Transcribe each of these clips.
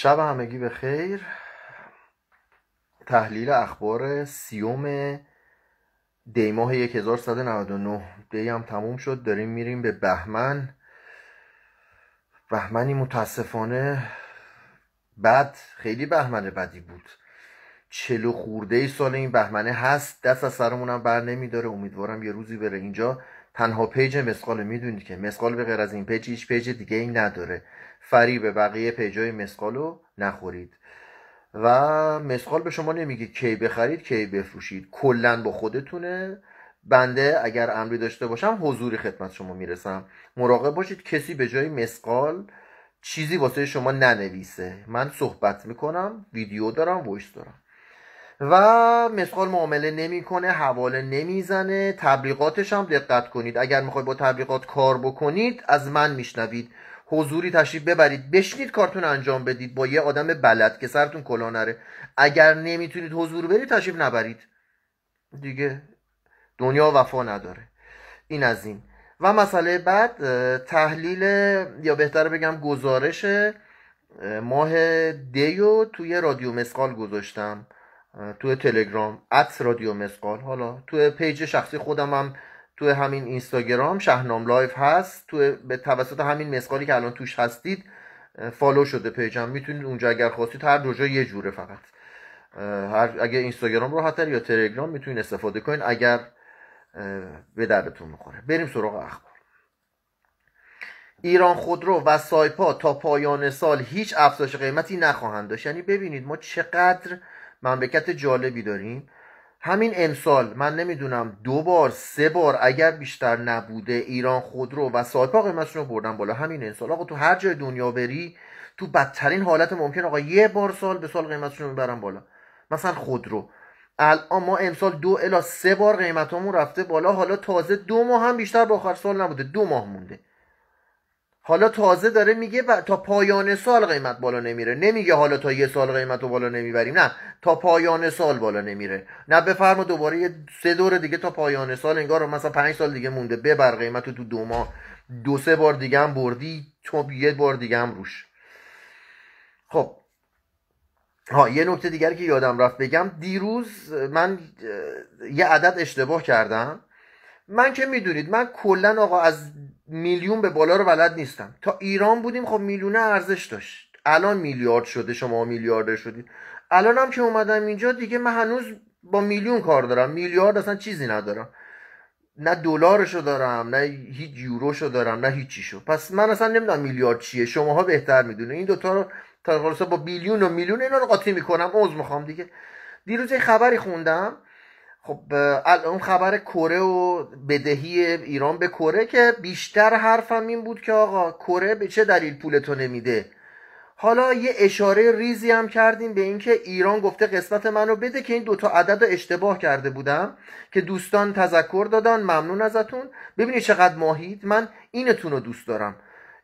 شب همگی به خیر. تحلیل اخبار سیوم دی ماه 1199 دی هم تموم شد داریم میریم به بهمن. بهمنی متاسفانه بد خیلی بهمن بدی بود. چل و خورده ای سال این بهمنه هست دست از سرمونم بر نمیداره. امیدوارم یه روزی بره اینجا. تنها page مثقال می‌دونید که مثقال به غیر از این page هیچ page دیگه ای نداره. فریب بقیه پیجای مسقال رو نخورید. و مسقال به شما نمیگه کی بخرید کی بفروشید. کلا با خودتونه. بنده اگر امری داشته باشم حضوری خدمت شما می‌رسم. مراقب باشید کسی به جای مسقال چیزی واسه شما ننویسه. من صحبت می‌کنم ویدیو دارم ویس دارم. و مسقال معامله نمی‌کنه حواله نمی‌زنه. تبلیغاتش هم دقت کنید. اگر می‌خواید با تبلیغات کار بکنید از من میشنوید. حضوری تشریف ببرید. بشنید کارتون انجام بدید. با یه آدم بلد که سرتون کلا نره. اگر نمی‌تونید حضور برید تشریف نبرید. دیگه دنیا وفا نداره. این از این. و مسئله بعد تحلیل یا بهتر بگم گزارش ماه دیو توی رادیو مثقال گذاشتم. توی تلگرام at رادیو مثقال. حالا توی page شخصی خودم هم توی همین اینستاگرام شهنام لایف هست. توی به توسط همین مثقالی که الان توش هستید فالو شده page م. می‌تونید اونجا اگر خواستید هر دو جا یه جوره فقط. هر اگر اینستاگرام رو حتی یا تلگرام می‌تونید استفاده کنید اگر به دردتون می‌خوره. بریم سراغ اخبار. ایران خودرو و سایپا تا پایان سال هیچ افزایش قیمتی نخواهند داشت. یعنی ببینید ما چقدر مملکت جالبی داریم. همین امسال من نمی‌دونم دو بار سه بار اگر بیشتر نبوده ایران خودرو و سایپا قیمتشون رو بردن بالا همین امسال. آقا تو هر جای دنیا بری تو بدترین حالت ممکن آقا یه بار سال به سال قیمتشون رو می‌برن بالا. مثلا خودرو الان ما امسال دو الا سه بار قیمتامون رفته بالا حالا تازه دو ماه هم بیشتر با آخر سال نبوده دو ماه مونده. حالا تازه داره میگه تا پایان سال قیمت بالا نمیره. نمیگه حالا تا یه سال قیمت رو بالا نمی‌بریم. نه تا پایان سال بالا نمیره. نه بفرما دوباره یه سه دور دیگه تا پایان سال انگار مثلا پنج سال دیگه مونده. ببر قیمت رو تو دو ماه. دو سه بار دیگه هم بردی تو یه بار دیگه هم روش. خب. ها یه نکته دیگر که یادم رفت بگم. دیروز من یه عدد اشتباه کردم. من که می‌دونید من کلا آقا از میلیون به بالا رو بلد نیستم. تا ایران بودیم خب میلیونه ارزش داشت. الان میلیارد شده شما میلیاردر شدید. الان هم که اومدم اینجا دیگه من هنوز با میلیون کار دارم. میلیارد اصلا چیزی ندارم. نه دلارشو دارم نه هیچ یوروشو دارم نه هیچیشو. پس من اصلا نمی‌دونم میلیارد چیه. شماها بهتر می‌دونه. این دوتا رو تا با بیلیون و میلیون اینا رو قاطی می‌کنم. عذر می‌خوام دیگه. دیروز یه خبری خوندم. خب اون خبر کره و بدهی ایران به کره که بیشتر حرفم این بود که آقا کره به چه دلیل پولتو نمیده؟ حالا یه اشاره ریزی هم کردیم به اینکه ایران گفته قسمت منو بده که این دوتا عدد اشتباه کرده بودم که دوستان تذکر دادن ممنون ازتون. ببینید چقدر ماهید من اینتون رو دوست دارم.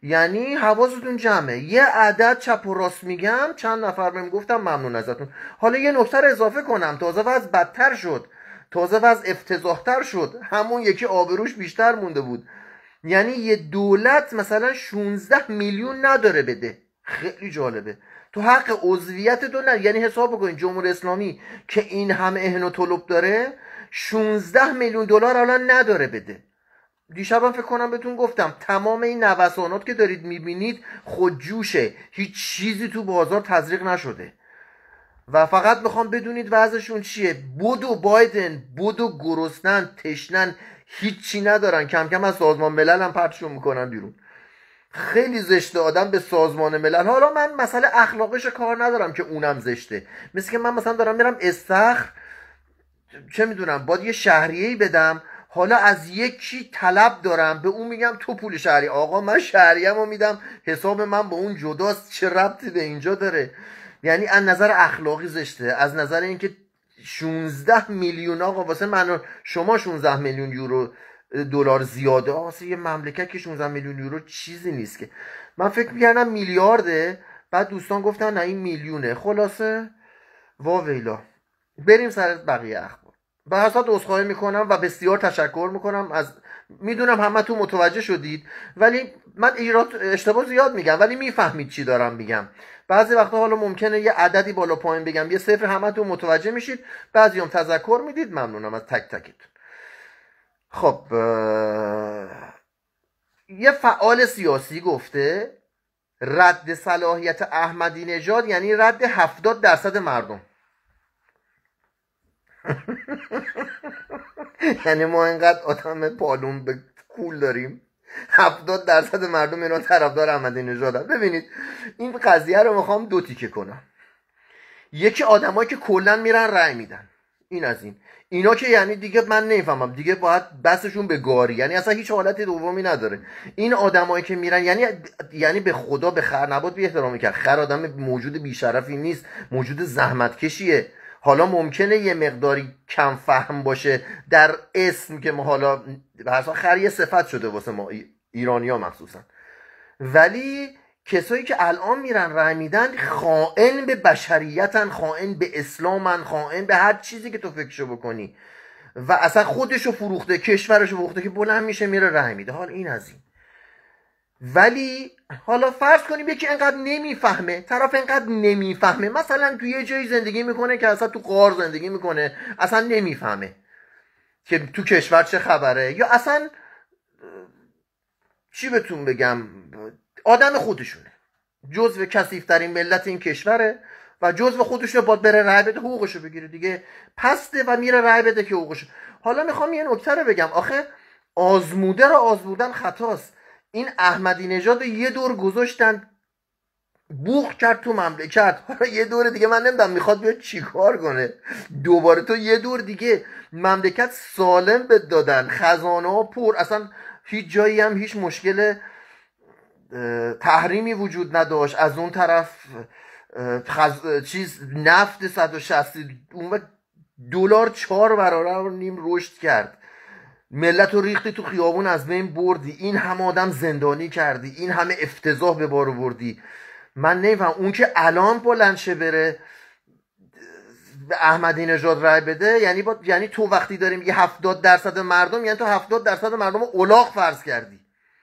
یعنی حواستون جمعه. یه عدد چپ و راست میگم چند نفر بهم گفتم ممنون ازتون. حالا یه نکته اضافه کنم تازه وضع بدتر شد. تازه وضع افتضاحتر شد. همون یکی آبروش بیشتر مونده بود. یعنی یه دولت مثلا 16 میلیون نداره بده. خیلی جالبه. تو حق عضویت دو نه یعنی حساب بکنید جمهوری اسلامی که این همه اهن و طلب داره 16 میلیون دلار الان نداره بده. دیشبم فکر کنم بهتون گفتم تمام این نوسانات که دارید می‌بینید خودجوشه. هیچ چیزی تو بازار تزریق نشده. و فقط می‌خوام بدونید وضعشون چیه. بودو بایدن بودو گرسنن تشنن هیچی ندارن. کم کم از سازمان ملل هم پرتشون می‌کنن بیرون. خیلی زشته آدم به سازمان ملل. حالا من مسئله اخلاقش کار ندارم که اونم زشته. مثل که من مثلا دارم میرم استخر چه می‌دونم باید یه شهریهی بدم. حالا از یکی طلب دارم به اون میگم تو پول شهری. آقا من شهریم رو میدم حساب من با اون جداست چه ربطی به اینجا داره؟ یعنی از نظر اخلاقی زشته از نظر اینکه 16 میلیون آقا واسه من شما 16 میلیون یورو دلار زیاده. واسه یه مملکت که 16 میلیون یورو چیزی نیست که. من فکر می‌کردم میلیارده بعد دوستان گفتن نه این میلیونه. خلاصه؟ واویلا بریم سر بقیه اخبار. به هر صورت عذرخواهی می‌کنم و بسیار تشکر می‌کنم از می‌دونم همه تو متوجه شدید ولی من ایراد اشتباه زیاد میگم ولی می‌فهمید چی دارم میگم. بعضی وقتا حالا ممکنه یه عددی بالا پایین بگم. یه صفر همتون متوجه میشید. بعضی هم تذکر می‌دید. ممنونم از تک تکتون. خب یه فعال سیاسی گفته رد صلاحیت احمدی نژاد یعنی رد هفتاد درصد مردم. یعنی ما اینقدر آدم پالون به کول داریم. هفتاد درصد مردم اینا طرفدار احمدی نژادن ببینید این قضیه رو می‌خوام دو تیکه کنم. یکی آدمایی که کلا میرن رأی میدن. این از این. اینا که یعنی دیگه من نمی‌فهمم. دیگه باید بسشون به گاری. یعنی اصلا هیچ حالت دومی نداره. این آدمایی که میرن یعنی یعنی به خدا به خر نباد بی احترامی کرد. خر آدم موجود بیشرفی نیست. موجود زحمت کشیه حالا ممکنه یه مقداری کم فهم باشه در اسم که ما حالا خر یه صفت شده واسه ما ایرانیا مخصوصا. ولی کسایی که الان میرن رای میدن خائن به بشریتن خائن به اسلامن خائن به هر چیزی که تو فکرشو بکنی. و اصلا خودشو فروخته کشورشو فروخته که بلند میشه میره رای میده. حال این از این. ولی حالا فرض کنیم یکی انقدر نمی‌فهمه طرف انقدر نمی‌فهمه. مثلا تو یه جایی زندگی می‌کنه که اصلا تو قار زندگی می‌کنه اصلا نمی‌فهمه که تو کشور چه خبره. یا اصلا چی بهتون بگم آدم خودشونه. جزو کسیفترین ملت این کشوره و جزو خودشونه باید بره رای بده حقوقشو بگیره دیگه. پسته و میره رای بده که حقوقشو. حالا می‌خوام یه نکته رو بگم. آخه آزموده رو آزمودن خطاست. این احمدی نژاد یه دور گذاشتن بوخ کرد تو مملکت. حالا یه دور دیگه من نمی‌دونم می‌خواد بیاد چیکار کنه؟ دوباره تو یه دور دیگه مملکت سالم به دادن. خزانه ها پر اصلا هیچ جایی هم هیچ مشکل تحریمی وجود نداشت. از اون طرف خز... چیز نفت 160 اون دلار چهار برابر نیم رشد کرد. ملت رو ریختی تو خیابون از بین بردی. این همه آدم زندانی کردی. این همه افتضاح به بار بردی من نمیفهم. اون که الان بلند بره به احمدی نژاد رای بده یعنی با... یعنی تو وقتی داریم یه هفتاد درصد مردم یعنی تو هفتاد درصد مردم اولاغ فرض کردی.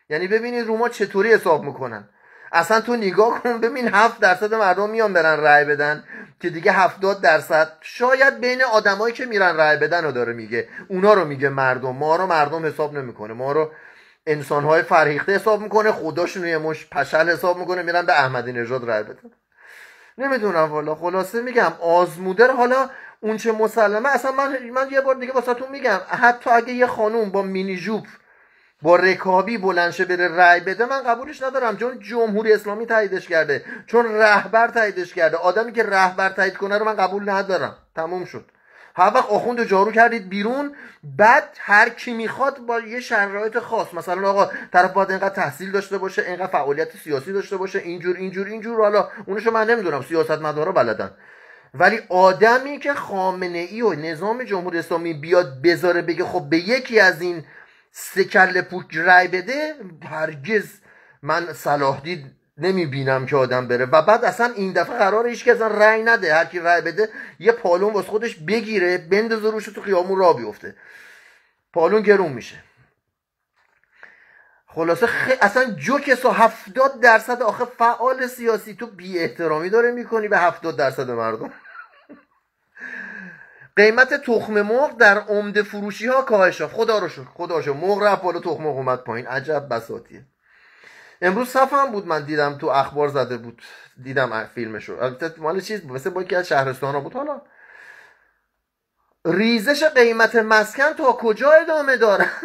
یعنی ببینید روما چطوری حساب می‌کنن. اصلا تو نگاه کن ببین هفت درصد مردم میان برن رای بدن. که دیگه هفتاد درصد شاید بین آدمایی که میرن رای بدن رو داره میگه. اونا رو میگه مردم. ما رو مردم حساب نمی‌کنه. ما رو انسانهای فرهیخته حساب می‌کنه. خداشون یه مش پشل حساب می‌کنه. میرن به احمدی نژاد رای بدن. نمی‌دونم والا. خلاصه میگم آزموده. حالا اون چه مسلمه اصلا من من یه بار دیگه واسهتون میگم. حتی اگه یه خانوم با مینی جوب با رکابی بلنشه بره رأی بده من قبولش ندارم. چون جمهوری اسلامی تاییدش کرده چون رهبر تاییدش کرده. آدمی که رهبر تایید کنه رو من قبول ندارم. تموم شد. هر وقت آخوند جارو کردید بیرون بعد هر کی می‌خواد با یه شرایط خاص. مثلا آقا طرف باید اینقدر تحصیل داشته باشه اینقدر فعالیت سیاسی داشته باشه اینجور اینجور اینجور. حالا اونشو من نمی‌دونم سیاست مدارا بلدن. ولی آدمی که خامنه ای و نظام جمهوری اسلامی بیاد بذاره بگه خب به یکی از این سه کل پوک رای بده هرگز من صلاح دید نمی بینم که آدم بره. و بعد اصلا این دفعه قرار هیچ اصلا رای نده هر کی رای بده یه پالون واسه خودش بگیره بندازه روش تو خیامون را بیفته. پالون گرون میشه. خلاصه خ... اصلا جوکس و هفتاد درصد آخه فعال سیاسی تو بی احترامی داره می‌کنی به هفتاد درصد مردم. قیمت تخم مرغ در عمده فروشی ها کاهش یافت. خدا رو شکر. خدا رو شکر. مرغ رفت بالا تخم مرغ اومد پایین. عجب بساتیه. امروز صفم بود من دیدم تو اخبار زده بود. دیدم فیلمشو. البته مال چیز مثل با که از شهرستان بود. حالا ریزش قیمت مسکن تا کجا ادامه داره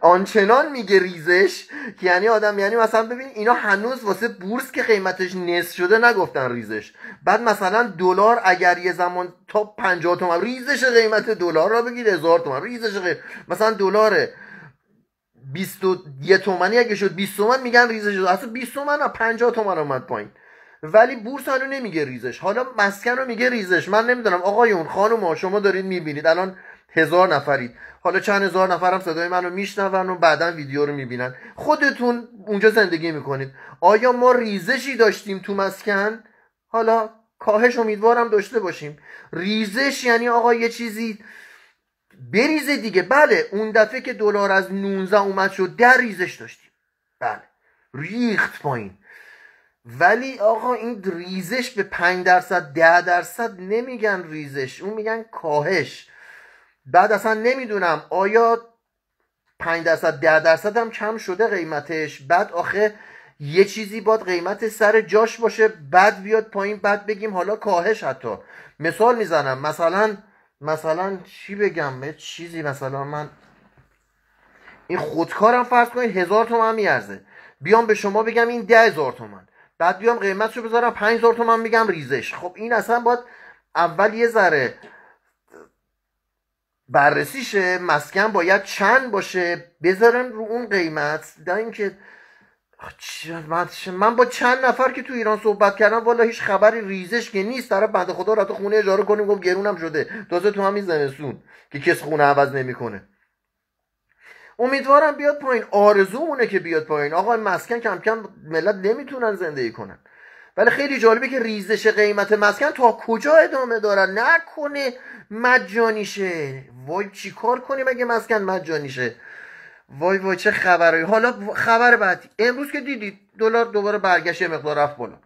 آنچنان میگه ریزش که یعنی آدم یعنی مثلا ببین اینا هنوز واسه بورس که قیمتش نصف شده نگفتن ریزش. بعد مثلا دلار اگر یه زمان تا 50 تومن ریزش قیمت دلار را بگید هزار تومن ریزش قیمت مثلا دلار 21 تومنی اگه شد 20 تومن میگن ریزش اصلا 20 تومن 50 تومن اومد پایین. ولی بورس رو نمیگه ریزش. حالا مسکن رو میگه ریزش. من نمی‌دونم. آقایون خانم شما دارید می‌بینید. الان هزار نفرید حالا چند هزار نفرم صدای منو میشنون و بعدا ویدیو رو می‌بینن. خودتون اونجا زندگی می‌کنید. آیا ما ریزشی داشتیم تو مسکن؟ حالا کاهش امیدوارم داشته باشیم. ریزش یعنی آقا یه چیزی بریزه دیگه. بله اون دفعه که دلار از 19 اومد شد در ریزش داشتیم. بله ریخت پایین. ولی آقا این ریزش به 5 درصد ده درصد نمیگن ریزش. اون میگن کاهش. بعد اصلا نمی‌دونم آیا 5 درصد ده درصد هم کم شده قیمتش. بعد آخه یه چیزی باد قیمت سر جاش باشه بعد بیاد پایین بعد بگیم حالا کاهش حتی. مثال می‌زنم. مثلا مثلا چی بگم؟ چیزی مثلا من این خودکارم فرض کنید هزار تومن میارزه. بیام به شما بگم این ده هزار تومن. بعد بیام قیمتشو بذارم پنج هزار تومن میگم ریزش. خب این اصلا باید اول یه ذره بررسیشه. مسکن باید چند باشه؟ بذارن رو اون قیمت. در اینکه من با چند نفر که تو ایران صحبت کردم والا هیچ خبری ریزش که نیست. طرف بنده خدا را تو خونه اجاره کنیم گفت گرونم شده. تازه تو همین زمستون که کس خونه عوض نمی‌کنه. امیدوارم بیاد پایین. آرزومونه که بیاد پایین. آقا مسکن کم کم ملت نمی‌تونن زندگی کنن. ولی خیلی جالبه که ریزش قیمت مسکن تا کجا ادامه دارن؟ نکنه. مجانیشه. وای چیکار کنیم اگه مسکن مجانیشه؟ وای وای چه خبره حالا خبر بعدی امروز که دیدید دلار دوباره برگشت مقدار رفت بالا.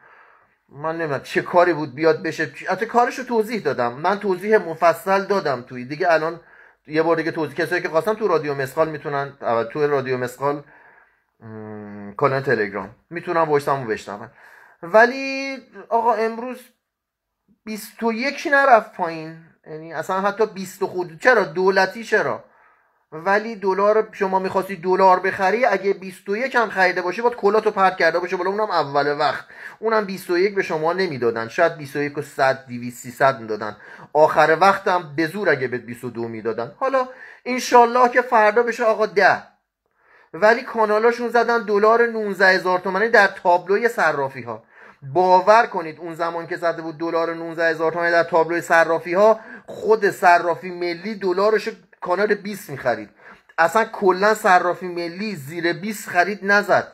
من نمی‌دونم چه کاری بود بیاد بشه. حتی کارشو توضیح دادم. من توضیح مفصل دادم توی. دیگه الان یه بار دیگه توضیح. کسایی که خواستن تو رادیو مسقال می‌تونن تو رادیو مسقال کانال تلگرام. می‌تونن وایسامو بشنون. ولی آقا امروز 21 نرفت پایین. یعنی اصلا حتی 20 خود چرا؟ دولتی چرا؟ ولی دلار شما می‌خواستی دلار بخری اگه 21 هم خریده باشی باید کلاتو پرت کرده باشه بالا. اونم اول وقت. اونم 21 به شما نمی‌دادن. شاید 21 و 100 200 300 می‌دادن. آخر وقت هم به زور اگه به 22 می‌دادن. حالا انشالله که فردا بشه آقا ده. ولی کانالاشون زدن دلار 19 هزار تومانی در تابلوی صرافی ها باور کنید اون زمان که زده بود دلار 19 هزار تومانی در تابلوی صرافی ها خود صرافی ملی دلارش کانال 20 می‌خرید. اصلا کلا صرافی ملی زیر 20 خرید نزد.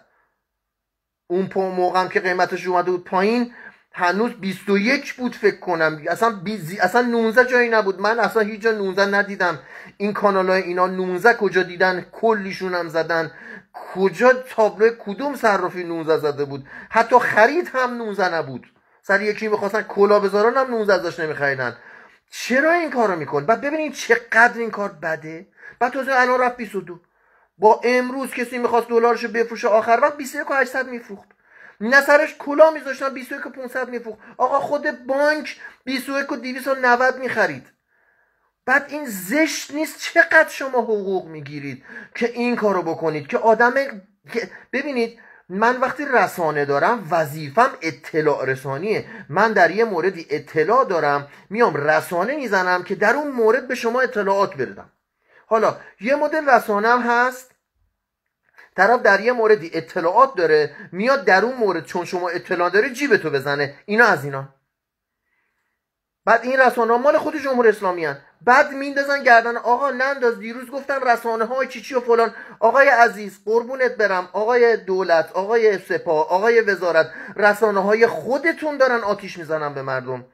اون پا موقعم که قیمتش اومده بود پایین هنوز 21 بود فکر کنم. اصلا بیزی اصلا 19 جایی نبود. من اصلا هیچ جا 19 ندیدم. این کانال های اینا 19 کجا دیدن؟ کلیشون هم زدن. کجا تابلو کدوم صرافی 19 زده بود؟ حتی خرید هم 19 نبود. سر یکی می‌خواستن کلا بذارن هم 19 ازش نمیخریدن. چرا این کارو میکن بعد ببینید چقدر این کار بده. بعد تازه الان رفت 22 با امروز کسی می‌خواست دلارشو بفروشه آخر وقت 21 و 800 میفروخت. نه سرش کلا میذاشتن 21 و 500 میفروخت. آقا خود بانک 21 و 290 می‌خرید. بعد این زشت نیست چقدر شما حقوق می‌گیرید که این کارو بکنید که آدم ببینید من وقتی رسانه دارم وظیفم اطلاع رسانیه. من در یه موردی اطلاع دارم میام رسانه می‌زنم که در اون مورد به شما اطلاعات بردم حالا یه مدل رسانه هم هست. طرف در یه موردی اطلاعات داره میاد در اون مورد چون شما اطلاع داره جیبتو بزنه. اینا از اینا. بعد این رسانه مال خود جمهوری اسلامی هن. بعد میندازن گردن. آقا ننداز دیروز گفتن رسانه های چی چی و فلان. آقای عزیز قربونت برم. آقای دولت آقای سپاه آقای وزارت رسانه های خودتون دارن آتیش می‌زنن به مردم.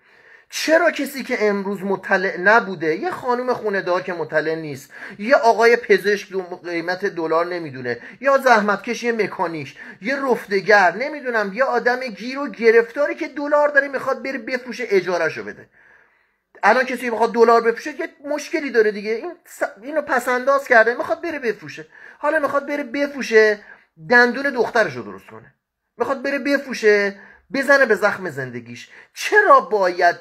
چرا کسی که امروز مطلع نبوده یه خانم خونه دار که مطلع نیست یه آقای پزشک قیمت دلار نمی‌دونه یا زحمتکش یه مکانیش یه رفتگر نمی‌دونم یه آدم گیر و گرفتاری که دلار داره می‌خواد بره بفروشه اجارهشو بده. الان کسی می‌خواد دلار بفروشه یه مشکلی داره دیگه. این اینو پسنداز کرده می‌خواد بره بفروشه. حالا می‌خواد بره بفروشه دندون دخترش رو درست کنه. می‌خواد بره بفروشه بزنه به زخم زندگیش. چرا باید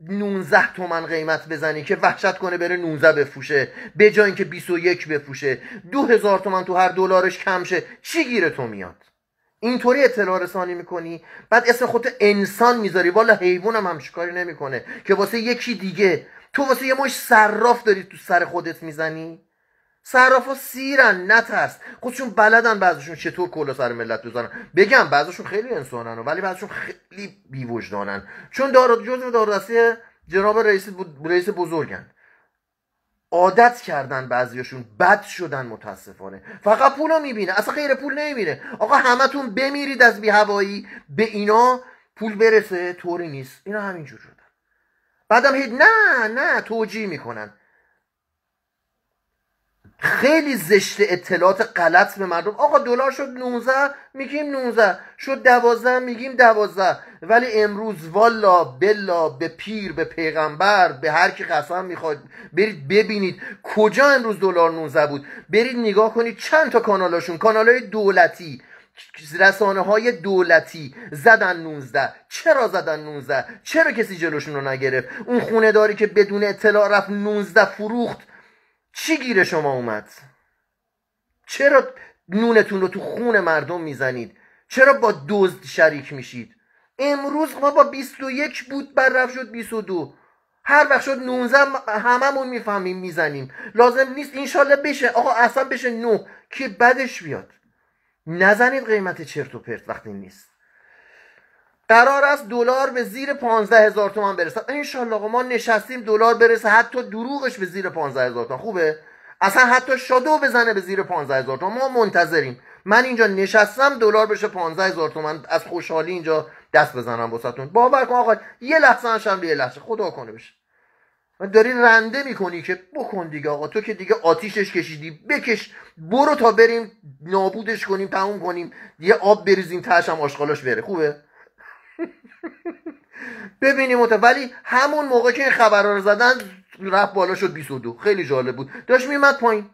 19 تومن قیمت بزنی که وحشت کنه بره 19 بفروشه به جای اینکه 21 بفروشه؟ 2000 تومن تو هر دلارش کم شه. چی گیره تو میاد؟ اینطوری اطلاع رسانی می‌کنی؟ بعد اسم خودت انسان می‌ذاری. والا حیوان هم همش کاری نمی‌کنه. که واسه یکی دیگه. تو واسه یه مش صراف داری تو سر خودت می‌زنی؟ ها سیرن نترس. خودشون بلدن بعضشون چطور کلا سر ملت بزنن. بگم بعضشون خیلی انسانن ولی بعضشون خیلی بیوجدانن. چون دار جزء دارودستی جناب رئیس رئیس بزرگن. عادت کردن بعضیاشون بد شدن متاسفانه. فقط پولو می‌بینه اصلا غیر پول نمی‌بینه. آقا همتون بمیرید از بی هوایی به اینا پول برسه طوری نیست. اینا همینجور شدن. بعدم هید نه نه توجیه می‌کنن. خیلی زشت اطلاعات غلط به مردم. آقا دلار شد 19 میگیم 19 شد 12 میگیم 12 ولی امروز والا بلا به پیر به پیغمبر به هر کی قسم می‌خواد برید ببینید کجا امروز دلار 19 بود. برید نگاه کنید چند تا کانالاشون. کانالای دولتی رسانه های دولتی زدن 19 چرا زدن 19 چرا کسی جلوشون رو نگرفت؟ اون خونه داری که بدون اطلاع رفت 19 فروخت. چی گیر شما اومد؟ چرا نونتون رو تو خون مردم می‌زنید؟ چرا با دزد شریک میشید؟ امروز ما با 21 بود بر رفت شد 22 هر وقت شد 19 هممون می‌فهمیم می‌زنیم. لازم نیست انشالله بشه. آقا اصلا بشه 9 که بدش بیاد. نزنید قیمت چرت و پرت وقتی نیست. قرار است دلار به زیر 15 هزار تومان برسه. انشالله آقا ما نشستیم دلار برسه. حتی دروغش به زیر 15 هزار تومان. خوبه؟ اصلا حتی شادو بزنه به زیر 15 هزار تومان. ما منتظریم. من اینجا نشستم دلار بشه 15 هزار تومان. از خوشحالی اینجا دست بزنم واسهتون. باور کن آقا یه لحظه هم یه لحظه. خدا کنه بشه. داری رنده می‌کنی که بکن دیگه آقا. تو که دیگه آتیشش کشیدی. بکش. برو تا بریم نابودش کنیم تموم کنیم. یه آب بریزیم تاش هم آشغالاش بره. خوبه؟ ببینیم ولی همون موقع که این خبرها رو زدن رفت بالا شد 22 خیلی جالب بود. داشت میمد پایین.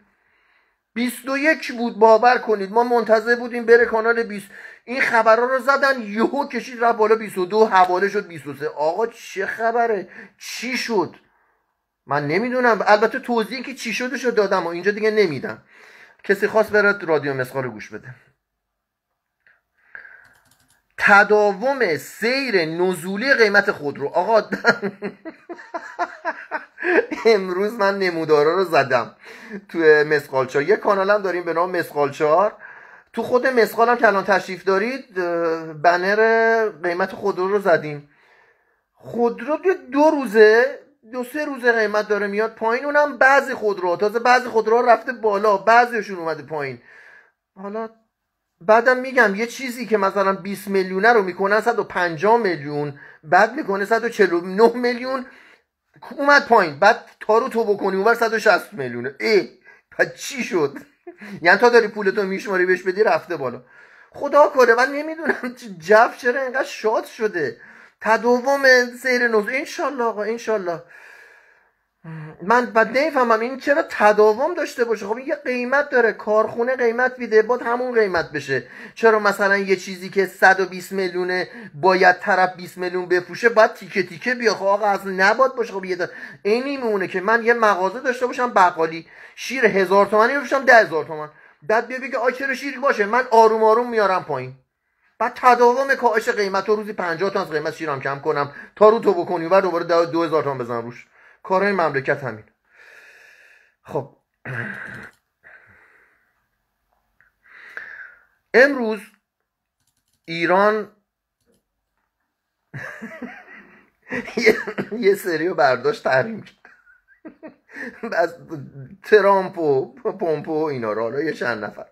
21 بود. باور کنید. ما منتظر بودیم بره کانال 20 این خبرها رو زدن یهو کشید رفت بالا 22 حواله شد 23 آقا چه خبره؟ چی شد؟ من نمی‌دونم. البته توضیح که چی شده شد دادم و اینجا دیگه نمیدم. کسی خواست برات رادیو مسخال رو گوش بده. تداوم سیر نزولی قیمت خودرو آقا امروز من نمودارا رو زدم تو مسقالچار یه کانالم داریم به نام مسقالچار تو خود مسقال که الان تشریف دارید بنر قیمت خودرو رو زدیم. خودرو دو روزه دو سه روز قیمت داره میاد پایین. اونم بعضی خودرو تازه بعضی خودرو رفته بالا بعضیشون اومده پایین. حالا بعدم میگم یه چیزی که مثلا 20 میلیونه رو می‌کنن 150 میلیون. بعد می‌کنه 149 میلیون. اومد پایین. بعد تارو تو بکنی اونور 160 میلیونه. ای بعد چی شد؟ یعنی تا داری پولتو میشماری بهش بدی رفته بالا. خدا کنه من نمی‌دونم جف چرا اینقدر شاد شده. تداوم سیر نوز. انشالله آقا انشالله. من بعد نمی‌فهمم این چرا تداوم داشته باشه؟ خب این یه قیمت داره. کارخونه قیمت میده باید همون قیمت بشه. چرا مثلا یه چیزی که 120 میلیونه باید طرف 20 میلیون بفروشه باید تیکه تیکه بیا خب آقا از نباد باشه. خب یه اینی میمونه که من یه مغازه داشته باشم بقالی. شیر هزار تومنی بفروشم ده هزار تومن. بعد بیا بگه آ چرا شیر باشه؟ من آروم آروم میارم پایین. بعد تداوم کاهش قیمت رو روزی 50 تا از قیمت شیرم کم کنم. تا رو تو بکنی و دوباره 2000 تومن بزن روش. کارهای مملکت همین. خب. امروز ایران یه سری برداشت تحریم کرد. از ترامپ و پومپو و اینا رو حالا یه چند نفر.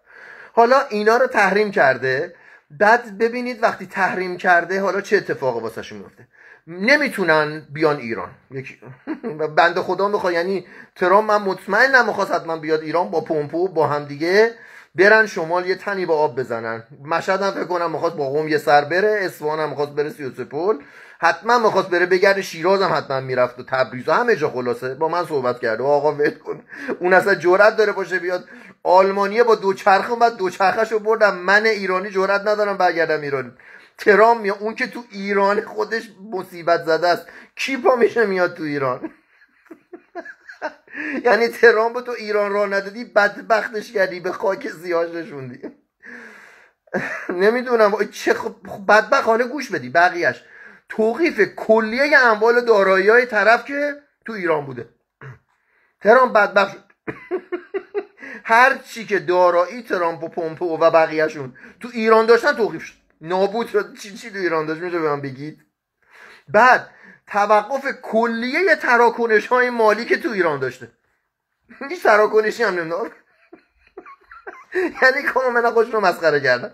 حالا اینا رو تحریم کرده. بعد ببینید وقتی تحریم کرده حالا چه اتفاقی واسه میفته نمی‌تونن بیان ایران. بنده خدا می‌خواد. یعنی ترام من مطمئن نمی‌خواست حتما بیاد ایران با پمپو با هم دیگه برن شمال یه تنی با آب بزنن. مشهد هم فکر کنم می‌خواست با قوم یه سر بره اصفهان هم می‌خواست بره سیوسپول حتما می‌خواست بره بگرد شیراز هم حتما می‌رفت و تبریز. و همه جا خلاصه. با من صحبت کرده آقا ول کن. اون اصلا جرأت داره باشه بیاد. آلمانیه با دو چرخ بعد دو چرخشو بردم. من ایرانی جرأت ندارم برگردم ایران. ترام میاد اون که تو ایران خودش مصیبت زده است. کی پا میشه میاد تو ایران؟ یعنی ترام به تو ایران را ندادی بدبختش کردی به خاک زیاش نشوندی. نمی‌دونم چه خب بدبخت حالا گوش بدی بقیهش توقیف کلیه اموال دارایی های طرف که تو ایران بوده. ترام بدبخت شد. هر چی که دارایی ترامپ و پومپو و بقیهشون تو ایران داشتن توقیف شد. نابود شد. چی چی تو ایران داشت؟ میشه به من بگید؟ بعد توقف کلیه تراکنش های مالی که تو ایران داشته. هیچ تراکنشی هم نمیدار یعنی کاملا خودشون رو مسخره کردن.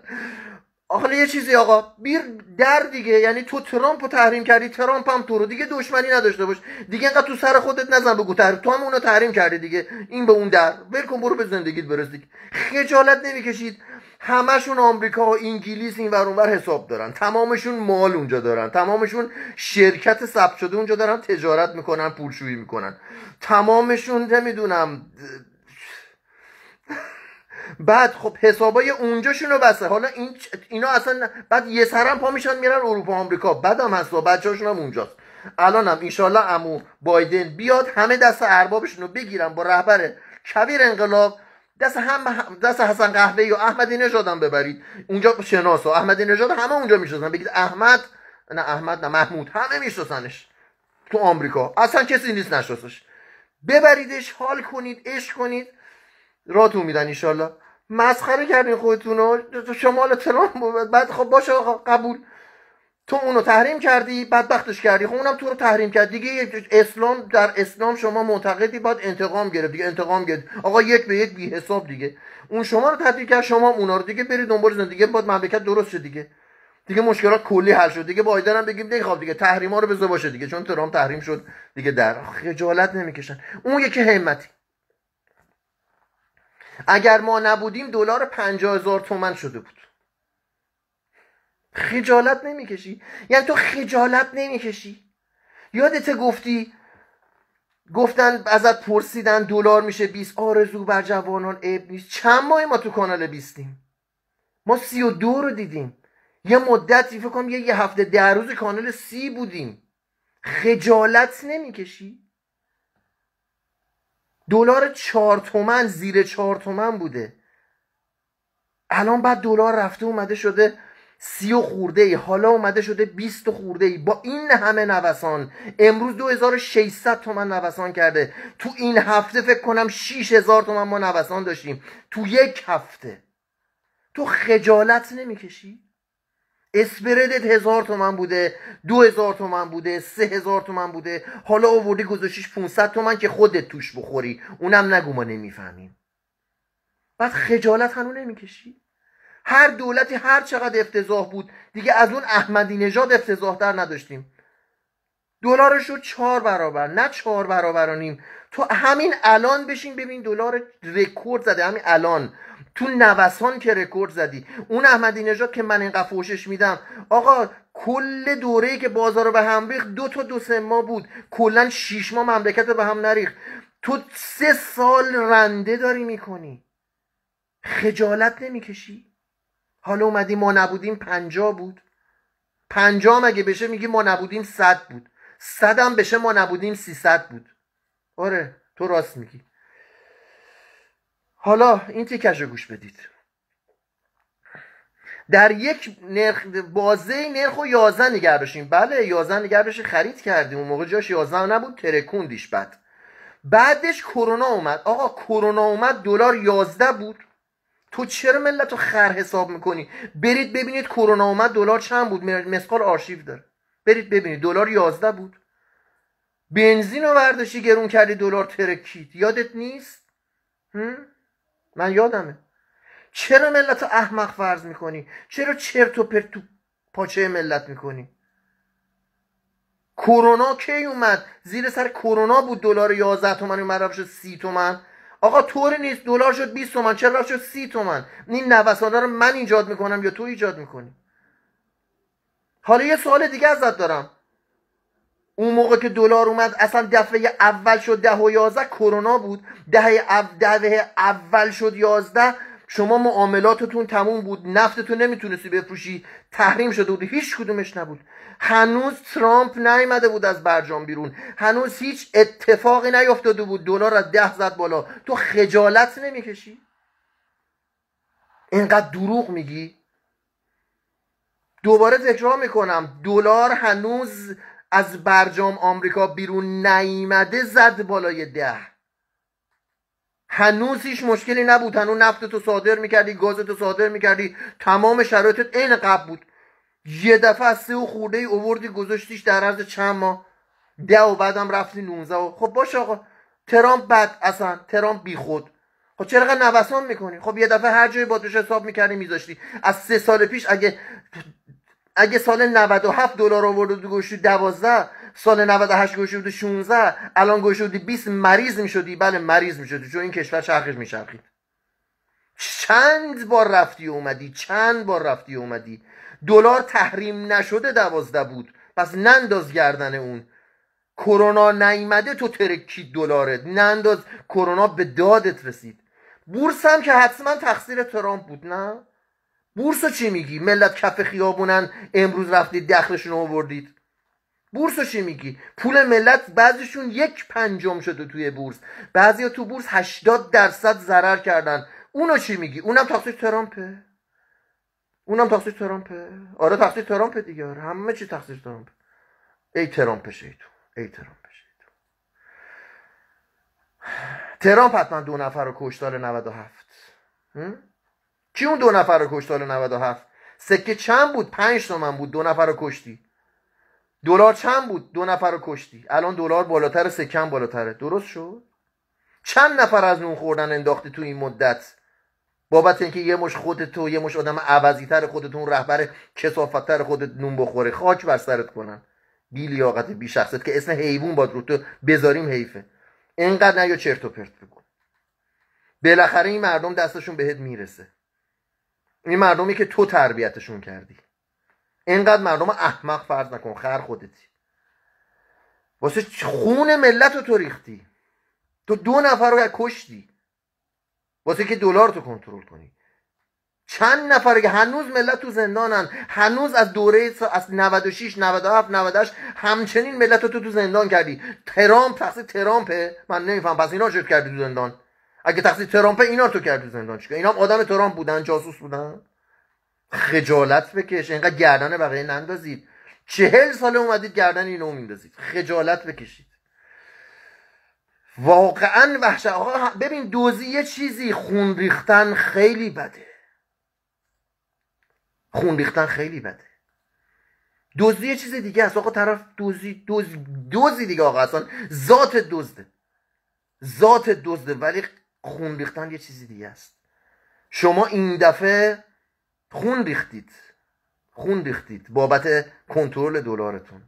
آخه یه چیزی آقا بیر در دیگه. یعنی تو ترامپ رو تحریم کردی ترامپ هم تو رو. دیگه دشمنی نداشته باش. دیگه اینقدر تو سر خودت نزن بگو تحریم تو هم اونو تحریم کردی دیگه. این به اون در. ول برو به زندگیت برس دیگه. خجالت نمی‌کشید. همشون آمریکا و انگلیس این ور اونور حساب دارن. تمامشون مال اونجا دارن. تمامشون شرکت ثبت شده اونجا دارن تجارت می‌کنن پولشویی می‌کنن. تمامشون نمی‌دونم بعد خب حسابای اونجاشونو بسته. حالا این اینا اصلا بعد یه سرم پا میشن میرن اروپا آمریکا. بعدم هست بچه‌هاشون هم اونجاست. الان هم ایشالله امو بایدن بیاد همه دست اربابشون رو بگیرن با رهبر کبیر انقلاب. دست هم دست حسن قهوه یا احمدی نژاد هم ببرید. اونجا شناس و احمدی نژاد همه اونجا می‌شناسن. بگید احمد نه احمد نه محمود. همه میشناسنش. تو آمریکا. اصلا کسی نیست نشناسش. ببریدش حال کنید عشق کنید. راتون میدن ایشالله مسخره کردین خودتون رو شمال ترامپ بعد خب باشه قبول. تو اونو تحریم کردی بدبختش کردی. خب اونم تو رو تحریم کرد. دیگه اسلام در اسلام شما معتقدی باید انتقام گرفت. دیگه انتقام گرفت. آقا یک به یک بی حساب دیگه. اون شما رو تحریم کرد شما اونا رو. دیگه برید دنبال زندگی باید مملکت درست شد دیگه. دیگه مشکلات کلی حل شد. دیگه بایدن هم بگیم دیگه خب دیگه. تحریما رو بذار باشه دیگه. چون ترامپ تحریم شد دیگه در خجالت نمی‌کشن. اون یکی همتی. اگر ما نبودیم دلار پنجاه هزار تومن شده بود. خجالت نمی‌کشی؟ یعنی تو خجالت نمی‌کشی؟ یادت گفتی؟ گفتن ازت پرسیدن دلار میشه 20 آرزو بر جوانان عیب نیست. چند ماه ما تو کانال بیستیم؟ ما سی و دو رو دیدیم. یه مدتی فکر کنم یه, یه هفته ده روز کانال سی بودیم. خجالت نمی‌کشی؟ دلار چهار تومن زیر چهار تومن بوده. الان بعد دلار رفته اومده شده سی و خورده ای حالا اومده شده 20 خورده ای با این همه نوسان امروز 2600 تومن نوسان کرده. تو این هفته فکر کنم 6000 تومن ما نوسان داشتیم. تو یک هفته. تو خجالت نمی‌کشی؟ اسپردت هزار تومن بوده دو هزار تومن بوده سه هزار تومن بوده. حالا آوردی گذاشتیش 500 تومن که خودت توش بخوری. اونم نگو ما نمی‌فهمیم. بعد خجالت هنو نمی‌کشی؟ هر دولتی هر چقدر افتضاح بود دیگه از اون احمدی نژاد افتضاح در نداشتیم. دلارش رو چهار برابر نه چهار برابر و نیم. تو همین الان بشین ببین دلار رکورد زده همین الان. تو نوسان که رکورد زدی. اون احمدی نژاد که من اینقدر فوشش میدم. آقا کل دوره که بازار رو به هم ریخت دو تا دو سه ماه بود. کلا شیش ماه مملکت به هم نریخت. تو سه سال رنده داری می‌کنی. خجالت نمی‌کشی؟ حالا اومدی ما نبودیم پنجا بود. پنجا مگه بشه میگی ما نبودیم صد بود. صدم بشه ما نبودیم سیصد بود. آره تو راست میگی. حالا این تیکش رو گوش بدید. در یک نرخ بازه نرخ و یازده نگه داشتیم. بله یازده نگه خرید کردیم. اون موقع جاش یازده نبود ترکوندیش بعد بعدش کرونا اومد. آقا کرونا اومد دلار یازده بود. تو چرا ملت رو خر حساب می‌کنی؟ برید ببینید کرونا اومد دلار چند بود؟ مسقال آرشیو داره. برید ببینید دلار یازده بود. بنزین رو برداشتی گرون کردی دلار ترکید. یادت نیست؟ من یادمه. چرا ملت رو احمق فرض می‌کنی؟ چرا چرت و پرت تو پاچه ملت می‌کنی؟ کرونا کی اومد؟ زیر سر کرونا بود دلار 11 تومن اومد شد 30 تومن. آقا طوری نیست دلار شد 20 تومن چرا شد 30 تومن؟ این نوسانا رو من ایجاد می‌کنم یا تو ایجاد می‌کنی؟ حالا یه سوال دیگه ازت دارم. اون موقع که دلار اومد اصلا دفعه اول شد ده و یازده کرونا بود. دهه دهه اول شد یازده شما معاملاتتون تموم بود نفتتون نمی‌تونستی بفروشی تحریم شده بود هیچ کدومش نبود. هنوز ترامپ نیامده بود از برجام بیرون. هنوز هیچ اتفاقی نیفتاده بود. دلار از ده زد بالا. تو خجالت نمی‌کشی؟ اینقدر دروغ میگی؟ دوباره تکرار می‌کنم. دلار هنوز از برجام آمریکا بیرون نیامده زد بالای ده. هنوز هیچ مشکلی نبود. هنوز نفت تو صادر می‌کردی گاز تو صادر می‌کردی. تمام شرایطت عین قبل بود. یه دفعه از سه و خورده ای اووردی گذاشتیش در عرض چند ماه. ده و بعدم رفتی نونزه و خب باش آقا. ترامپ بد اصلا. ترامپ بی خود. خب چرا نوسان می‌کنی؟ خب یه دفعه هر جای بادش حساب می‌کردی میذاشتی. از سه سال پیش اگه اگه سال 97 دلار آورده بود گوشتی 12 سال 98 گوشتی بود 16 الان گوشتی بود 20 مریض می‌شدی. بله مریض می‌شدی. چون این کشور چرخش میچرخید. چند بار رفتی اومدی؟ چند بار رفتی اومدی؟ دلار تحریم نشده دوازده بود. پس ننداز گردن اون. کرونا نیمده تو ترکی دلارت. ننداز. کرونا به دادت رسید. بورس هم که حتما تقصیر ترامپ بود نه؟ بورس چی میگی؟ ملت کف خیابونن. امروز رفتید دخلشون آوردید. بورس چی میگی. پول ملت بعضیشون یک پنجم شده توی بورس. بعضی تو بورس 80 درصد ضرر کردن. اونو چی میگی؟ اونم تقصیر ترامپه. اونم تقصیر ترامپه. آره تقصیر ترامپه دیگه. آره همه چی تقصیر ترامپ ای ترامپ شیطون. ای ترامپ شیطون. ترامپ حتما دو نفر رو کشت سال 97 کی اون دو نفر رو کشت سال 97 سکه چند بود؟ پنج تومن بود. دو نفر رو کشتی. دلار چند بود؟ دو نفر رو کشتی. الان دلار بالاتر سکم بالاتره. درست شد؟ چند نفر از نون خوردن انداختی تو این مدت؟ بابت اینکه یه مش خودت تو یه مش آدم عوضیتر خودتون رهبر کسافتتر خودت نون بخوره. خاک بر سرت کنن. بی لیاقت بی شخصت که اسم حیوان باد رو تو بذاریم حیفه. اینقدر نیا چرت و پرت بگو. بالاخره این مردم دستشون بهت می‌رسه. این مردمی که تو تربیتشون کردی. اینقدر مردم احمق فرض نکن خر خودتی واسه خون ملت رو تو ریختی. تو دو نفر رو کشتی. واسه که دلار تو کنترل کنی. چند نفر که هنوز ملت تو زندانن هنوز از دوره از 96 97 98 همچنین ملت تو تو زندان کردی. ترامپ تقصیر ترامپه. من نمیفهم. پس اینا چه کردی تو زندان؟ اگه تقصیر ترامپه اینا تو کردی تو زندان. چیکار؟ اینا آدم ترامپ بودن جاسوس بودن. خجالت بکش اینقدر گردن بقیه نندازید چهل ساله اومدید گردن اینو میندازید. خجالت بکشید. واقعا وحشت آقا ببین دوزی یه چیزی خون ریختن خیلی بده. خون ریختن خیلی بده. دوزی یه چیز دیگه است. آقا طرف دوزی دوزی دوزی دیگه آقا اصلا ذات دزده. ذات دزده ولی خون ریختن یه چیزی دیگه است. شما این دفعه خون ریختید. خون ریختید. بابت کنترل دلارتون.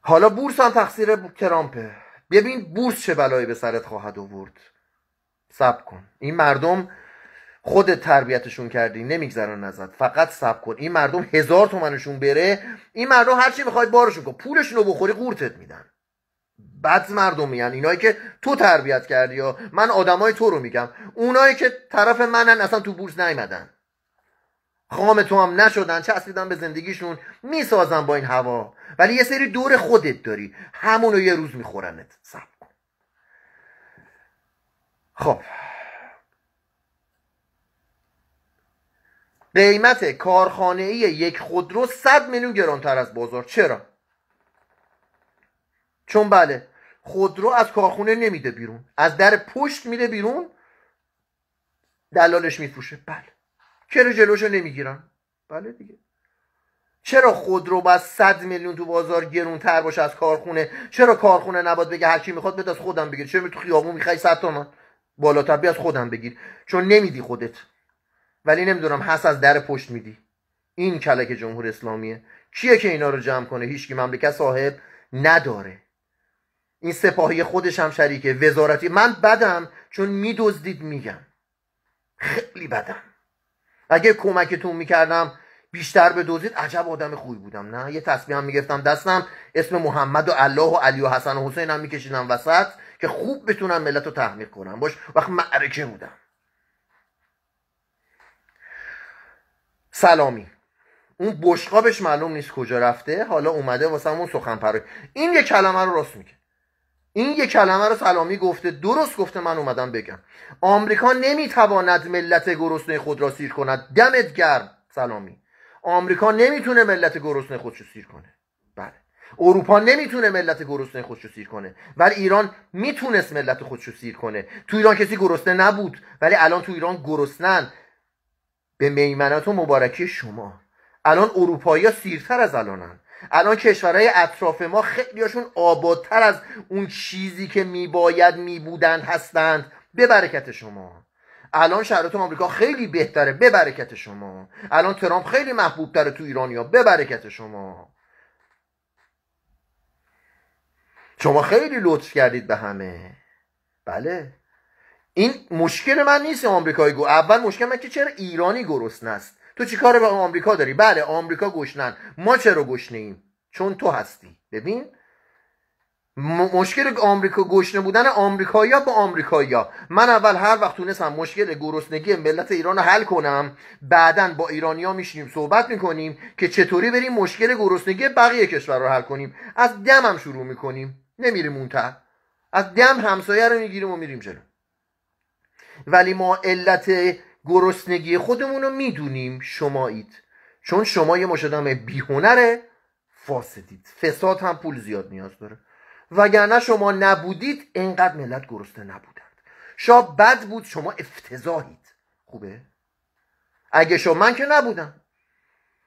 حالا بورس هم تقصیر ترامپه ببین بورس چه بلایی به سرت خواهد آورد. سب کن. این مردم خودت تربیتشون کردی نمیگذرن ازت. فقط سب کن. این مردم هزار تومنشون بره. این مردم هرچی می‌خوای بارشون کن. پولشون رو بخوری قورتت میدن. بد مردم میان اینایی که تو تربیت کردی یا من آدمای تو رو میگم. اونایی که طرف منن اصلا تو بورس نیومدن. خام تو هم نشدن چسبیدن به زندگیشون می‌سازن با این هوا. ولی یه سری دور خودت داری. همونو یه روز میخورنت. سب کن. خب. قیمت کارخانه ای یک خودرو 100 میلیون گرانتر از بازار. چرا؟ چون بله خودرو از کارخونه نمیده بیرون. از در پشت میده بیرون. دلالش میفروشه. بله. چرا جلوشو نمی‌گیرن؟ بله دیگه. چرا خودرو باید 100 میلیون تو بازار گرون تر باشه از کارخونه؟ چرا کارخونه نباد بگه هر کی می‌خواد بده از خودم بگیر؟ چرا تو خیابون می‌خوای 100 تومن بالاتر بیا از خودم بگیر؟ چون نمیدی خودت. ولی نمی‌دونم هست از در پشت میدی. این کلک جمهور اسلامیه. کیه که اینا رو جمع کنه؟ هیچکی مملکت صاحب نداره. این سپاهی خودش هم شریکه. وزارتی من بدم چون میدزدید میگم. خیلی بدم. اگه کمکتون می‌کردم بیشتر به دوزید عجب آدم خوبی بودم. نه یه تسبیح هم می‌گفتم. دستم اسم محمد و الله و علی و حسن و حسین هم میکشیدم وسط که خوب بتونم ملت رو تحمیل کنم. باش وقت معرکه بودم. سلامی. اون بشقابش معلوم نیست کجا رفته. حالا اومده واسه اون سخن پره این یه کلمه رو راست میگه. این یه کلمه رو سلامی گفته درست گفته من اومدم بگم. آمریکا نمی‌تواند ملت گرسنه خود را سیر کند. دمت گرم سلامی. آمریکا نمی‌تونه ملت گرسنه خودشو سیر کنه. بله. اروپا نمی‌تونه ملت گرسنه خودشو سیر کنه. ولی ایران می‌تونست ملت خودشو سیر کنه. تو ایران کسی گرسنه نبود ولی الان تو ایران گرسنن. به میمنات و مبارکی شما. الان اروپایی ها سیرتر از الانن. الان کشورهای اطراف ما خیلیاشون آبادتر از اون چیزی که میباید میبودند هستند. به برکت شما. الان شرایط آمریکا خیلی بهتره. به برکت شما. الان ترامپ خیلی محبوب تره تو ایرانیا به برکت شما. شما خیلی لطف کردید به همه. بله. این مشکل من نیست آمریکایی گو. اول مشکل من که چرا ایرانی گرسنه است؟ تو چیکار به آمریکا داری؟ بله آمریکا گشنن. ما چرا گشنه ایم چون تو هستی. ببین مشکل آمریکا گشنه بودن آمریکایا با آمریکایا من اول هر وقت تونستم مشکل گرسنگی ملت ایران رو حل کنم بعدا با ایرانیا میشینیم صحبت می‌کنیم که چطوری بریم مشکل گرسنگی بقیه کشور رو حل کنیم. از دمم شروع می‌کنیم. نمیریم اون از دم همسایه رو می‌گیریم و میریم جلو. ولی ما علت گرسنگی خودمون رو می‌دونیم شمایید. چون شما یه مشدام بیهنره فاسدید. فساد هم پول زیاد نیاز داره. وگرنه شما نبودید انقدر ملت گرسنه نبودند. شا بد بود شما افتضاحید. خوبه؟ اگه شما من که نبودم.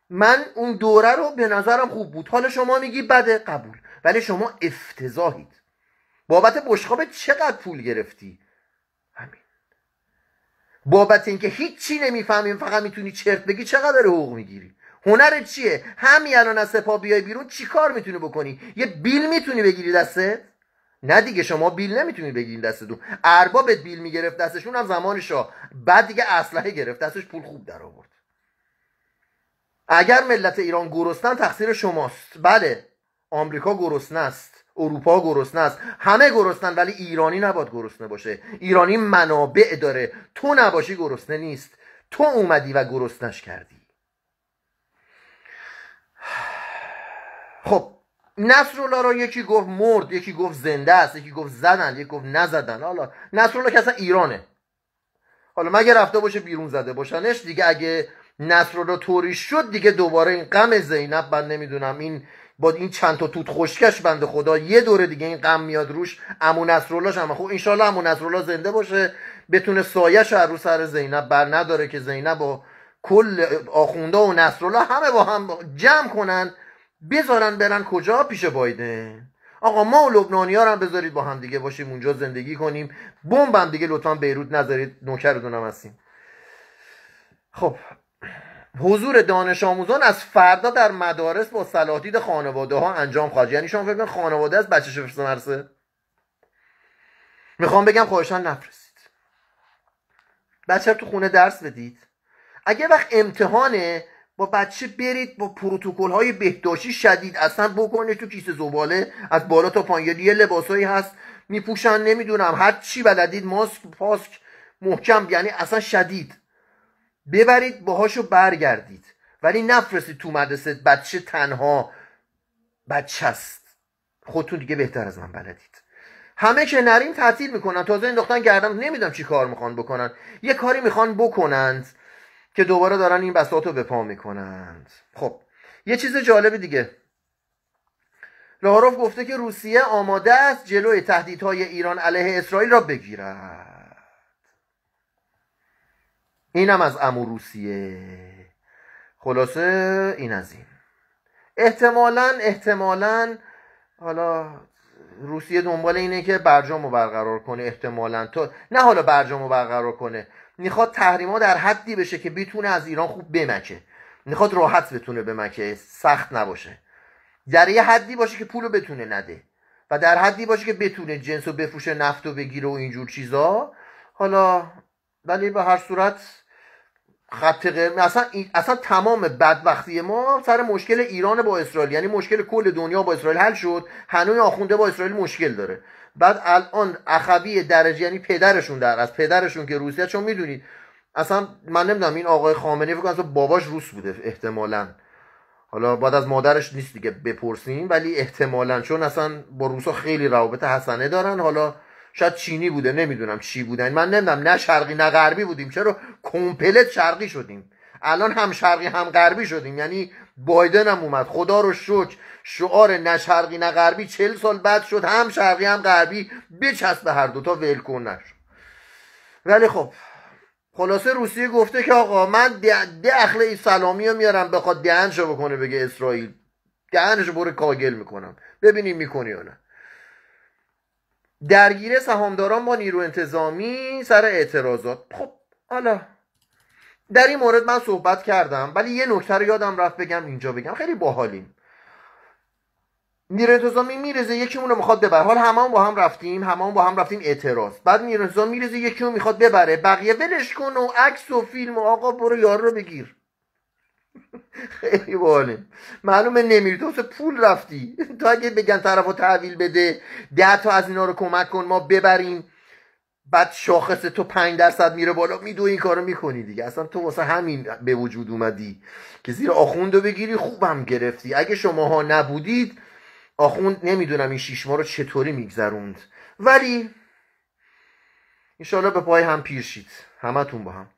من اون دوره رو به نظرم خوب بود. حالا شما میگی بده قبول. ولی شما افتضاحید. بابت بشخابه چقدر پول گرفتی؟ بابت اینکه هیچی نمی‌فهمیم فقط می‌تونی چرت بگی چقدر حقوق می‌گیری؟ هنر چیه؟ همین الان از سپا بیای بیرون چی کار می‌تونی بکنی؟ یه بیل می‌تونی بگیری دستت؟ نه دیگه شما بیل نمی‌تونی بگیری دستتون اربابت بیل می‌گرفت دستشون هم زمان شاه. بعد دیگه اسلحه گرفت دستش پول خوب در آورد اگر ملت ایران گرسنن تقصیر شماست. بله آمریکا گرسنه است. اروپا گرسنه است. همه گرسنن ولی ایرانی نباید گرسنه باشه. ایرانی منابع داره. تو نباشی گرسنه نیست. تو اومدی و گرسنش کردی. خب نصرالله را یکی گفت مرد یکی گفت زنده است یکی گفت زدن یکی گفت نزدن. حالا نصرالله که اصلا ایرانه. حالا مگه رفته باشه بیرون زده باشنش؟ دیگه اگه نصرالله طوری شد دیگه دوباره این غم زینب من نمی‌دونم. این با این چند تا توت خشکش بنده خدا یه دوره دیگه این غم میاد روش. امو نصرالله هم خب انشالله امو نصرالله زنده باشه. بتونه سایش رو سر زینب بر نداره که زینب با کل آخونده و نصرالله همه با هم جمع کنن بذارن برن کجا پیش بایدن؟ آقا ما و لبنانی ها هم بذارید با هم دیگه باشیم اونجا زندگی کنیم. بمب هم دیگه لطفا بیروت نذارید نوکرتونم هستیم. خب حضور دانش آموزان از فردا در مدارس با سلاتید خانواده ها انجام خواهد. یعنی شما فکر خانواده از بچه شفرسته مرسه می‌خوام بگم خواهشان نفرستید بچه تو خونه درس بدید. اگه وقت امتحانه با بچه برید با پروتکل های بهداشتی شدید اصلا بکنید تو کیسه زباله. از بالا تا پایین. یه لباسایی هست. میپوشن نمی‌دونم. هر چی بلدید ماسک پاسک محکم. یعنی اصلا شدید. ببرید باهاشو برگردید. ولی نفرستید تو مدرسه بچه تنها. بچه است. خودتون دیگه بهتر از من بلدید. همه که نریم تعطیل می‌کنن. تازه انداختن گردم نمی‌دونم چی کار می‌خوان بکنن. یه کاری می‌خوان بکنند که دوباره دارن این بساط رو به پا می‌کنند. خب یه چیز جالب دیگه. لاروف گفته که روسیه آماده است جلوی تهدیدهای ایران علیه اسرائیل را بگیرد. اینم از امو روسیه خلاصه این از این. احتمالا احتمالا حالا روسیه دنبال اینه که برجام رو برقرار کنه احتمالا. تو نه حالا برجام رو برقرار کنه. می‌خواد تحریما در حدی بشه که بتونه از ایران خوب بمکه. می‌خواد راحت بتونه بمکه. سخت نباشه. در یه حدی باشه که پولو بتونه نده. و در حدی باشه که بتونه جنس و بفروشه نفت و بگیره و اینجور چیزا. حالا ولی به هر صورت خط قرمز. اصلا اصلا تمام بدبختی ما سر مشکل ایران با اسرائیل. یعنی مشکل کل دنیا با اسرائیل حل شد. هنوی آخونده با اسرائیل مشکل داره. بعد الان اخوی درجه یعنی پدرشون در از پدرشون که روسیه چون می‌دونید اصلا من نمی‌دونم این آقای خامنه‌ای فکر کنم باباش روس بوده احتمالا. حالا بعد از مادرش نیست دیگه بپرسیم ولی احتمالا چون اصلا با روسا خیلی روابط حسنه دارن. حالا شاید چینی بوده نمی‌دونم چی بودن. من نمی‌دونم نه شرقی نه غربی بودیم. چرا کمپلت شرقی شدیم؟ الان هم شرقی هم غربی شدیم. یعنی بایدن هم اومد. خدا رو شکر. شعار نه شرقی نه غربی چل سال بعد شد. هم شرقی هم غربی. بچسب به هر دوتا ولکن نشد ولی خب خلاصه روسیه گفته که آقا من ده, اخله سلامی رو میارم بخواد دهنشو بکنه بگه اسرائیل. دهنشو برو کاگل می‌کنم. ببینیم می‌کنی یا نه. درگیره سهامداران با نیرو انتظامی سر اعتراضات. خب حالا در این مورد من صحبت کردم ولی یه نکته رو یادم رفت بگم اینجا بگم. خیلی باحالیم. نیرو انتظامی میرزه یکی رو می‌خواد ببره. حال همه با هم رفتیم همه با هم رفتیم اعتراض. بعد نیرو انتظامی میرزه یکی می‌خواد ببره. بقیه ولش کن و عکس و فیلم و آقا برو یار رو بگیر. خیلی باله. معلومه نمیری تو پول رفتی. تو اگه بگن طرف رو تحویل بده ده تا از اینا رو کمک کن ما ببریم. بعد شاخص تو پنج درصد میره بالا. میدو این کارو می‌کنی دیگه. اصلا تو واسه همین به وجود اومدی که زیر آخوند رو بگیری خوبم گرفتی. اگه شماها نبودید آخوند نمی‌دونم این شیش رو چطوری میگذروند. ولی انشالله به پای هم پیر شید. همتون با هم.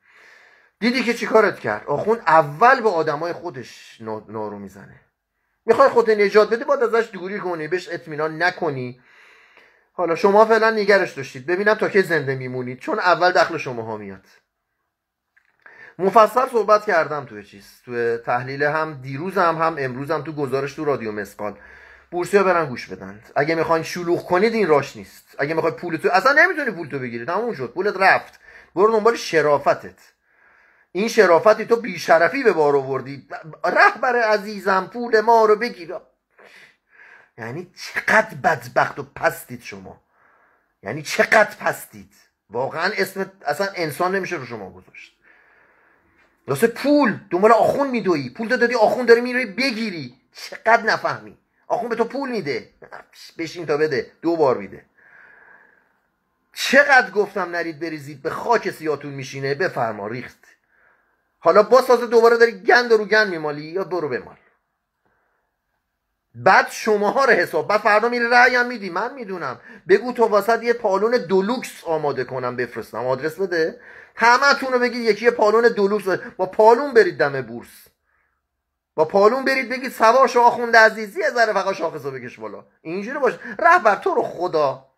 دیدی که چیکارت کرد؟ آخوند اول به آدمای خودش نارو می‌زنه. می‌خوای خودت نجات بده باید ازش دوری کنی بهش اطمینان نکنی. حالا شما فعلا نگرش داشتید. ببینم تا که زنده میمونید چون اول دخل شما ها میاد. مفصل صحبت کردم توی چیز توی تحلیل هم دیروز هم هم امروز هم تو گزارش تو رادیو مسقال. بورسی ها برن گوش بدن. اگه می‌خواین شلوغ کنید این راش نیست. اگه می‌خوای پول تو اصلا نمی‌تونی پول تو بگیری. تموم شد. پولت رفت. برو دنبال شرافتت. این شرافتی تو بیشرفی به بار آوردی. رهبر عزیزم پول ما رو بگیر. یعنی چقدر بدبخت و پستید شما. یعنی چقدر پستید. واقعا اسم اصلا انسان نمیشه رو شما گذاشت. واسه پول دنبال آخون میدوی. پول تو دادی آخون داری میری بگیری. چقدر نفهمی. آخون به تو پول میده. بشین تا بده. دو بار میده. چقدر گفتم نرید بریزید به خاک سیاتون میشینه. بفرما ریخت. حالا با سازه دوباره داری گند رو گند میمالی یا برو بمال؟ بعد شماها رو حساب بعد فردا میره رأی هم میدی. من می‌دونم. بگو تو واسط یه پالون دولوکس آماده کنم بفرستم. آدرس بده. همه رو بگید یکی یه پالون دولوکس. با پالون برید دم بورس. با پالون برید بگید سوار شو آخونده عزیزی یه ذره فقط شاخصو بکش بالا. اینجوری باشه رهبر تو رو خدا.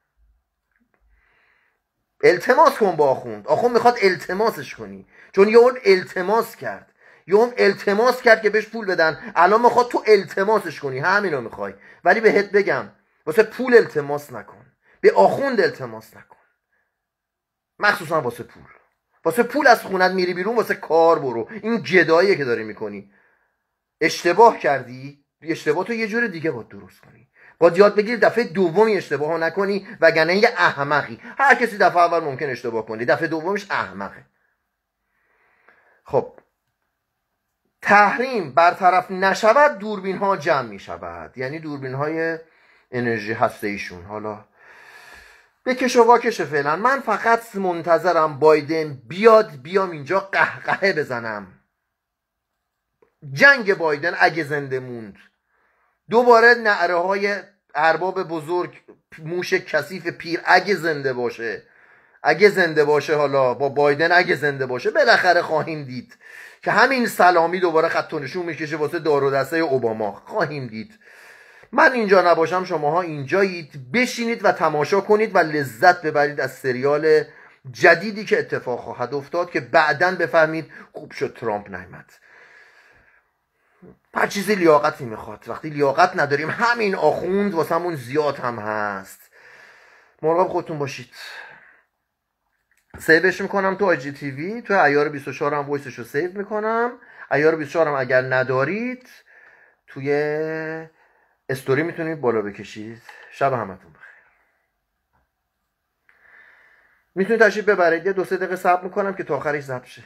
التماس کن با آخوند آخوند می‌خواد التماسش کنی. چون یه اون التماس کرد. یه اون التماس کرد که بهش پول بدن. الان می‌خواد تو التماسش کنی. همینو می‌خوای. ولی بهت بگم واسه پول التماس نکن. به آخوند التماس نکن. مخصوصا واسه پول. واسه پول از خونت میری بیرون واسه کار برو. این جداییه که داری می‌کنی. اشتباه کردی. اشتباه تو یه جور دیگه باید درست کنی. باید یاد بگیری دفعه دومی اشتباه ها نکنی وگرنه یه احمقی. هر کسی دفعه اول ممکن اشتباه کنی دفعه دومش احمقه. خب. تحریم برطرف نشود دوربین ها جمع می شود یعنی دوربین های انرژی هسته ایشون. حالا بکش و واکش فعلا. من فقط منتظرم بایدن بیاد بیام اینجا قهقهه بزنم. جنگ بایدن اگه زنده موند. دوباره نعره های ارباب بزرگ موش کثیف پیر اگه زنده باشه اگه زنده باشه حالا با بایدن اگه زنده باشه بالاخره خواهیم دید که همین سلامی دوباره خط نشون می‌کشه واسه دار و دسته اوباما. خواهیم دید. من اینجا نباشم شماها اینجایید بشینید و تماشا کنید و لذت ببرید از سریال جدیدی که اتفاق خواهد افتاد که بعدا بفهمید خوب شد ترامپ نیمد هر چیزی لیاقتی می‌خواد. وقتی لیاقت نداریم همین آخوند واسه زیاد هم هست. مراقب خودتون باشید. save ش می‌کنم تو IGTV تو عیار 24 هم voice ش رو save می‌کنم. عیار 24 هم اگر ندارید توی استوری می‌تونید بالا بکشید. شب همتون بخیر. می‌تونید تشریف ببرید. یه دو سه دقیقه صبر می‌کنم که تا آخرش ضبط شه.